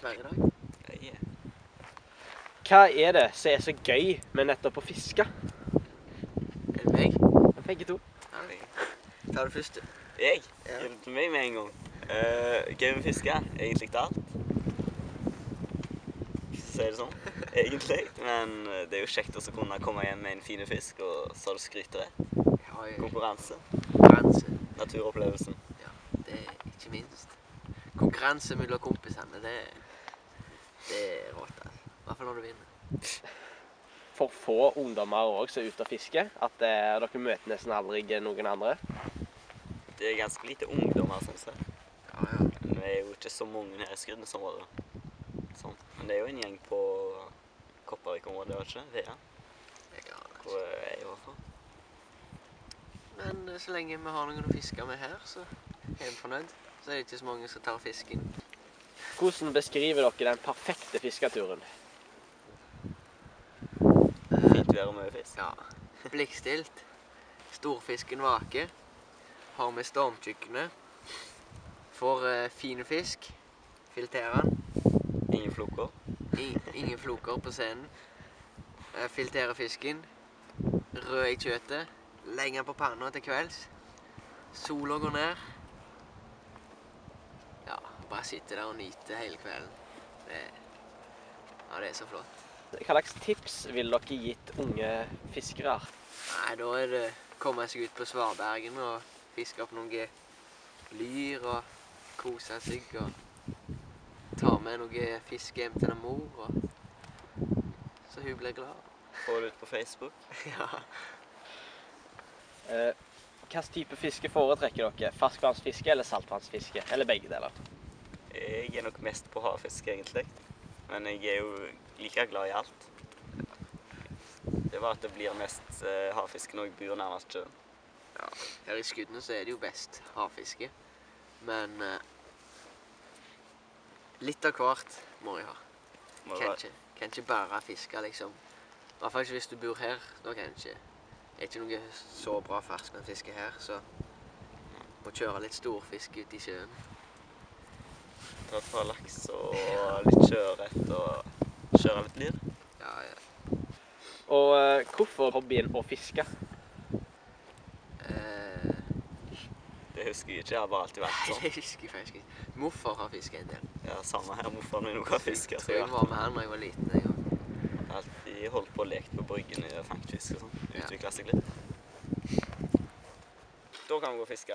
fint vær i dag. Er Hva er det som er så gøy med nettopp å fiske? Er det meg? Begge to. Ta det første. Jeg? Ja. Til meg med en gang. Uh, gøy med fiske. Egentlig alt. Si det sånn. Egentlig. Men eh, det er jo kjekt å kunne komme hjem med en fin fisk, og så har du skryter det. Ja, Konkurranse. konkurranse. Naturopplevelsen. Ja, det er ikke minst. Konkurranse mellom kompisene, det, det er rått. I hvert fall når du vinner. For få ungdommer òg som er ute og fisker. At eh, dere møter nesten aldri noen andre. Det er ganske lite ungdommer, syns jeg. Ja, ja. Men vi er jo ikke så mange her i Skudenesområdet. Sånn. Men det er jo en gjeng på Kopervik-området, var det ikke? Aner ikke. hvor jeg er i hvert fall. Men eh, så lenge vi har noen å fiske med her, så er vi fornøyd. Så er det ikke så mange som tar fisken. Hvordan beskriver dere den perfekte fisketuren? Fint vær og mye fisk. Ja. Blikkstilt. Storfisken vaker. Har med stormkjøkkenet. Får eh, fin fisk. Filterer den. Ingen floker. I, ingen floker på scenen. Eh, filterer fisken. Rød i kjøttet. Legger den på panna til kvelds. Sola går ned. Bare sitte der og nyte hele kvelden. Det, ja, det er så flott. Hva slags tips vil dere gitt unge fiskere? Nei, da er det komme seg ut på Svarbergen og fiske opp noen lyr og kose seg og ta med noe fisk hjem til mor og så hun blir glad. Få det ut på Facebook. Ja. Eh, Hvilken type fiske foretrekker dere? Ferskvannsfiske eller saltvannsfiske? Eller begge deler? Jeg er nok mest på havfiske, egentlig. Men jeg er jo like glad i alt. Det er bare at det blir mest eh, havfiske når jeg bor nærmest sjøen. ja. Her i Skudenes så er det jo best havfiske, men eh, litt av hvert må jeg ha. Må Kan ikke, kan ikke bare fiske, liksom. I hvert fall ikke hvis du bor her. Da kan ikke Det er ikke noe så bra ferskvannsfiske her, så må kjøre litt storfisk ut i sjøen. Ta fra laks og litt sjøørret og kjøre litt lyr. Ja, ja. Og eh, hvorfor hobbyen å fiske? Eh, Det husker jeg ikke. Jeg har bare alltid vært nei, sånn. det husker jeg faktisk ikke. Morfar har fiska en del. Ja, Samme her. Morfaren min også har fiska. Jeg tror jeg var med her da jeg var liten. Jeg, har alltid holdt på og lekt på bryggen og fanget fisk og sånn. Utvikla seg litt. Da kan vi gå og fiske.